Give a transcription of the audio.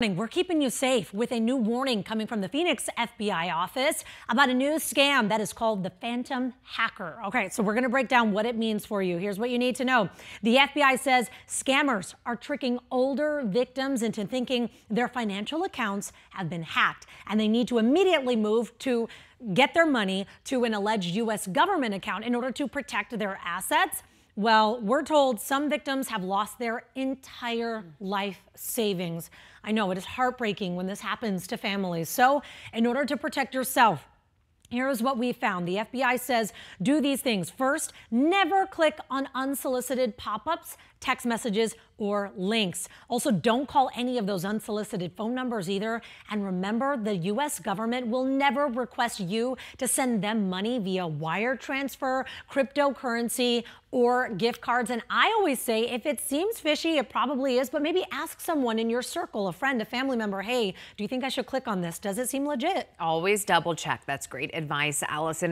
We're keeping you safe with a new warning coming from the Phoenix FBI office about a new scam that is called the Phantom Hacker. Okay, so we're going to break down what it means for you. Here's what you need to know. The FBI says scammers are tricking older victims into thinking their financial accounts have been hacked and they need to immediately move to get their money to an alleged U.S. government account in order to protect their assets. Well, we're told some victims have lost their entire life savings. I know it is heartbreaking when this happens to families. So, in order to protect yourself, Here's what we found. The FBI says do these things. First, never click on unsolicited pop ups, text messages, or links. Also, don't call any of those unsolicited phone numbers either. And remember, the U.S. government will never request you to send them money via wire transfer, cryptocurrency, or gift cards. And I always say if it seems fishy, it probably is, but maybe ask someone in your circle, a friend, a family member, hey, do you think I should click on this? Does it seem legit? Always double check. That's great advice, Allison.